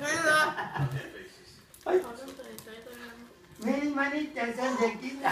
Bueno. Ay. Ahora estoy- se quita.